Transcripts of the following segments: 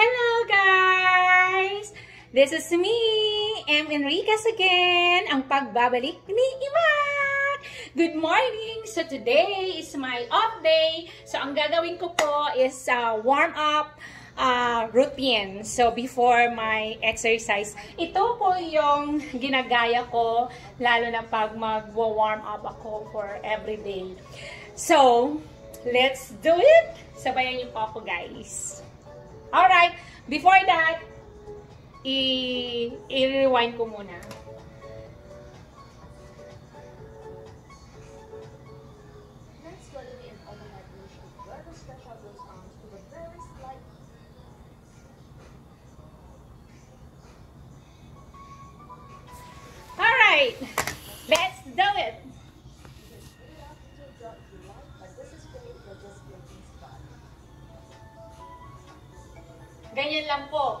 Hello guys! This is me, M. Enriquez again, ang pagbabalik ni Imak! Good morning! So today is my off day. So ang gagawin ko po is uh, warm up uh, routine. So before my exercise, ito po yung ginagaya ko lalo na pag mag-warm up ako for every day. So, let's do it! Sabayan niyo po ako guys. Alright, before that, i-rewind ko muna. All right, let's do it. Ganyan lang po.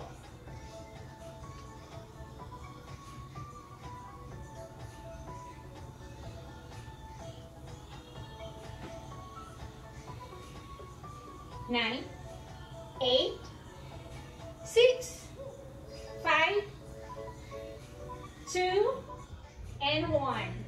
Nine, eight, six, five, two, and one.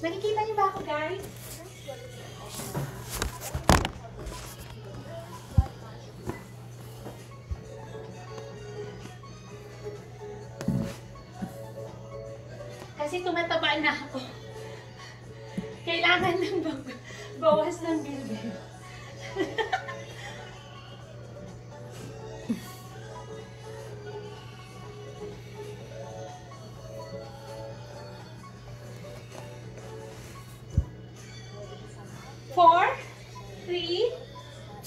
Nakikita niyo ba ako, guys? Kasi tumataba na ako. Kailangan ng bawas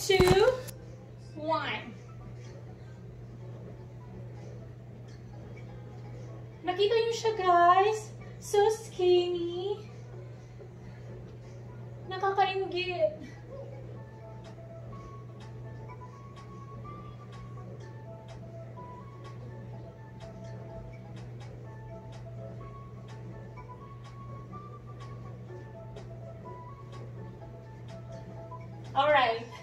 two, one. Nakita niyo siya, guys? So skinny. Nakakaingit. Alright.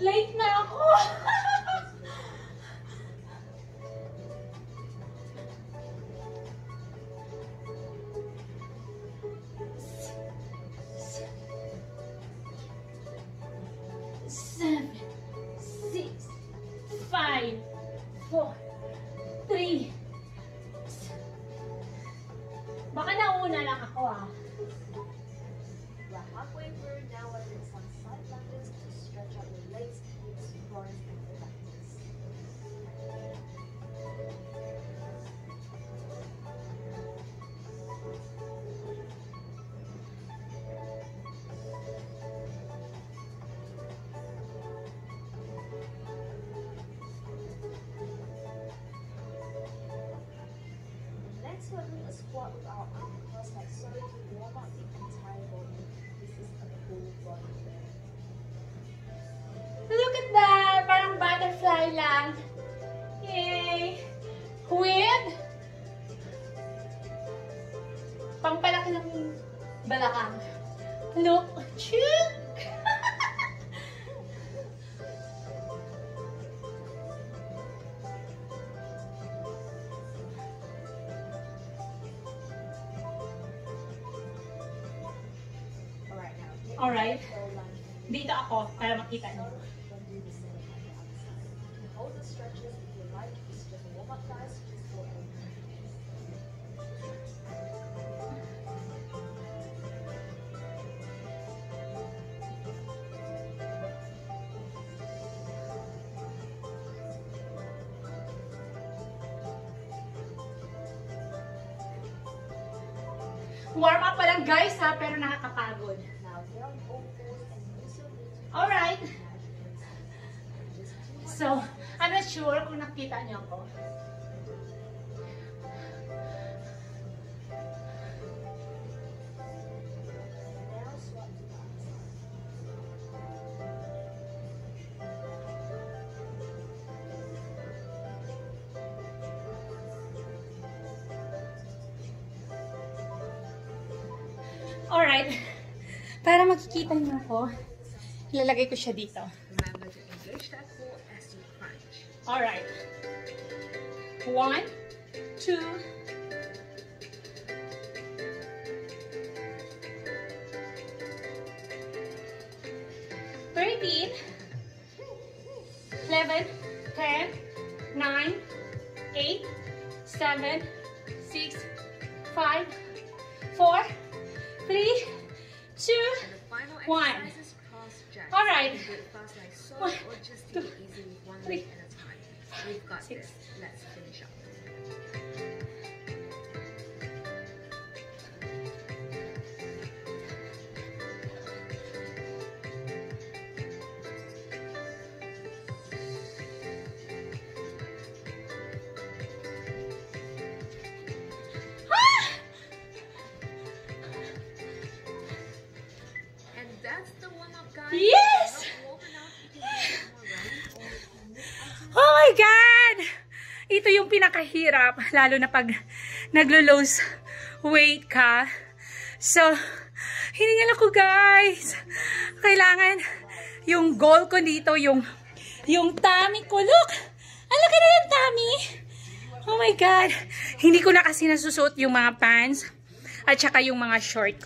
Late na ako. Seven, six, five, four, squat with our arm crossed like so to warm up the entire body. This is a full body. Look at that! Parang butterfly lang. Yay! With pangpalaki ng balakang. Look! Chuk! Alright. Dito ako para makita niyo. Warm up pa lang guys ha, pero nakakapagod. Just two So, I'm not sure kung nakita niyo ako. Alright. Para makikita niyo ako, ilalagay ko siya dito. Remember to engage that core as you crunch. Alright. One, two, thirteen, eleven, ten, nine, eight, seven, six, five, four, three, two, One. Exercise is cross jack. Alright. You can do it fast like so, One, or just take two, it easy with one three, leg at a time. We've got six. this. Let's finish up. To Oh my God! Ito yung pinakahirap, lalo na pag naglo-lose weight ka. So, hiningal ako guys. Kailangan yung goal ko dito, yung yung tummy ko. Look! Ang laki na ng tummy! Oh my God! Hindi ko na kasi nasusuot yung mga pants at saka yung mga short